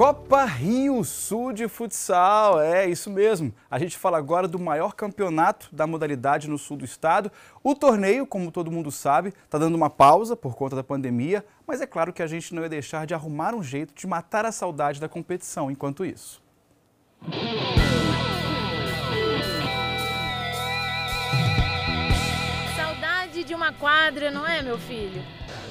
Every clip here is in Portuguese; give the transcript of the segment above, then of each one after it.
Copa Rio Sul de Futsal, é isso mesmo. A gente fala agora do maior campeonato da modalidade no sul do estado. O torneio, como todo mundo sabe, está dando uma pausa por conta da pandemia, mas é claro que a gente não ia deixar de arrumar um jeito de matar a saudade da competição enquanto isso. Saudade de uma quadra, não é, meu filho?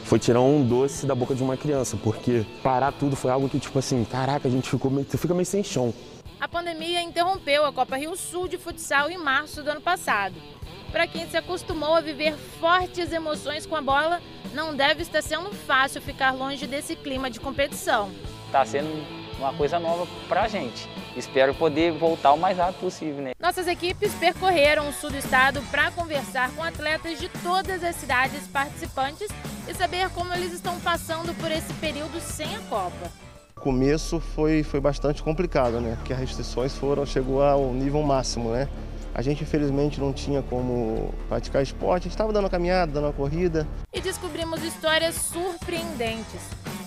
foi tirar um doce da boca de uma criança, porque parar tudo foi algo que, tipo assim, caraca, a gente ficou meio, fica meio sem chão. A pandemia interrompeu a Copa Rio Sul de futsal em março do ano passado. Para quem se acostumou a viver fortes emoções com a bola, não deve estar sendo fácil ficar longe desse clima de competição. Está sendo uma coisa nova para a gente. Espero poder voltar o mais rápido possível. Né? Nossas equipes percorreram o sul do estado para conversar com atletas de todas as cidades participantes e saber como eles estão passando por esse período sem a Copa. O começo foi, foi bastante complicado, né? Porque as restrições foram, chegou ao nível máximo, né? A gente infelizmente não tinha como praticar esporte, a gente estava dando uma caminhada, dando uma corrida. E descobrimos histórias surpreendentes.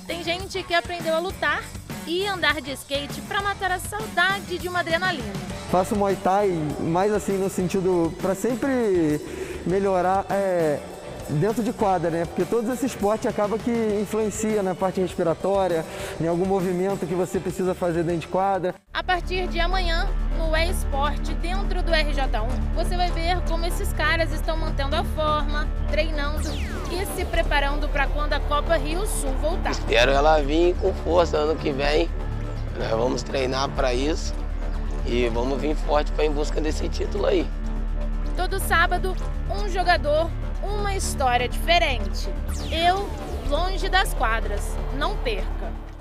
Tem gente que aprendeu a lutar e andar de skate para matar a saudade de uma adrenalina. Faço Muay Thai mais assim no sentido para sempre melhorar é, dentro de quadra, né? Porque todos esses esportes acaba que influencia na parte respiratória, em algum movimento que você precisa fazer dentro de quadra. A partir de amanhã, no e-sport do RJ1, você vai ver como esses caras estão mantendo a forma, treinando e se preparando para quando a Copa Rio Sul voltar. Espero ela vir com força ano que vem. Nós vamos treinar para isso e vamos vir forte para em busca desse título aí. Todo sábado, um jogador uma história diferente. Eu, longe das quadras. Não perca!